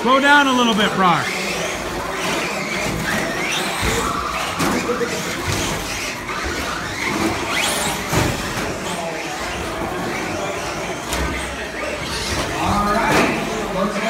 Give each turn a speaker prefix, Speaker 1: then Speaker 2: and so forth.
Speaker 1: Slow down a little bit, Brock.